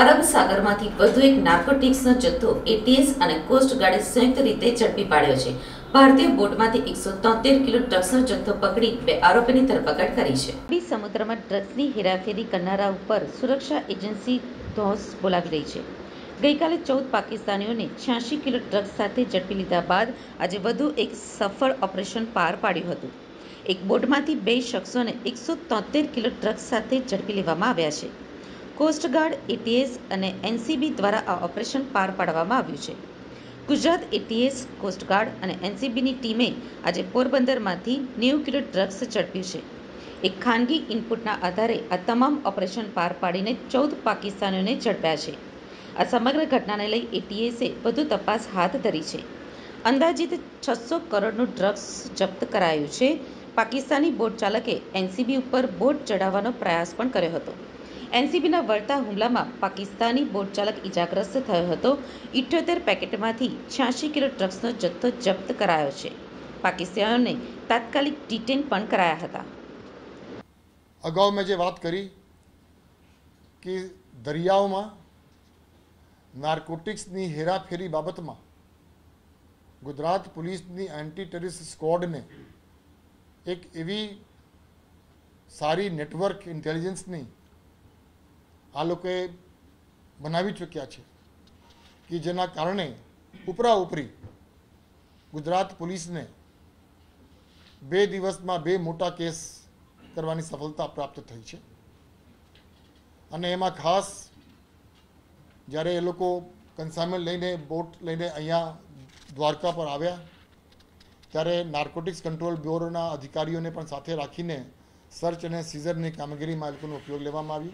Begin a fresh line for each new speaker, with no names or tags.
અરબ સાગરમાંથી વધુ એક નાર્કોટિક્સનો જથ્થો એટીએસ અને કોસ્ટ ગાર્ડે સંયુક્ત રીતે ઝડપી પાડ્યો છે. ભારતીય બોટમાંથી એકસો તોતેર કિલો ડ્રગ્સનો જથ્થો પકડી બે આરોપીની ધરપકડ કરી છે. અરબી સમુદ્રમાં ડ્રગ્સની હેરાફેરી કરનારા ઉપર સુરક્ષા એજન્સી ધોસ બોલાવી રહી છે. ગઈકાલે ચૌદ પાકિસ્તાનીઓને છ્યાસી કિલો ડ્રગ્સ સાથે ઝડપી લીધા બાદ આજે વધુ એક સફળ ઓપરેશન પાર પાડ્યું હતું. એક બોટમાંથી બે શખ્સોને એકસો તોતેર કિલો ડ્રગ્સ સાથે ઝડપી લેવામાં આવ્યા છે. કોસ્ટગાર્ડ એટીએસ અને એનસીબી દ્વારા આ ઓપરેશન પાર પાડવામાં આવ્યું છે. ગુજરાત એટીએસ કોસ્ટગાર્ડ અને એનસીબીની ટીમે આજે પોરબંદરમાંથી નેવું કિલો ડ્રગ્સ ઝડપ્યું છે. એક ખાનગી ઇનપુટના આધારે આ તમામ ઓપરેશન પાર પાડીને ચૌદ પાકિસ્તાનીઓને ઝડપ્યા છે. આ સમગ્ર ઘટનાને લઈ એટીએસે વધુ તપાસ હાથ ધરી છે. અંદાજિત છસો કરોડનું ડ્રગ્સ જપ્ત કરાયું છે. પાકિસ્તાની બોટ ચાલકે એનસીબી ઉપર બોટ ચડાવવાનો પ્રયાસ પણ કર્યો હતો. એનસીબીના વળતા હુમલામાં પાકિસ્તાની બોટ ચાલક ઇજાગ્રસ્ત થયો હતો. ઇઠ્યોતેર પેકેટમાંથી છ્યાસી કિલો ડ્રગ્સનો જથ્થો જપ્ત કરાયો છે. પાકિસ્તાનીઓને તાત્કાલિક ડિટેન પણ કરાયા હતા.
અગાઉ મેં જે વાત કરી કે દરિયાઓમાં નાર્કોટિક્સની હેરાફેરી બાબતમાં ગુજરાત પોલીસની એન્ટી ટેરરિસ્ટ સ્કવોડને એક એવી સારી નેટવર્ક ઇન્ટેલિજન્સની આ લોકોએ બનાવી ચૂક્યા છે કે જેના કારણે ઉપરા ઉપરી ગુજરાત પોલીસને બે દિવસમાં બે મોટા કેસ કરવાની સફળતા પ્રાપ્ત થઈ છે. અને એમાં ખાસ જ્યારે એ લોકો કન્સાઇનમેન્ટ લઈને, બોટ લઈને અહીંયા દ્વારકા પર આવ્યા, ત્યારે નાર્કોટિક્સ કંટ્રોલ બ્યુરોના અધિકારીઓને પણ સાથે રાખીને સર્ચ અને સીઝરની કામગીરીમાં એ લોકોનો ઉપયોગ લેવામાં આવ્યો.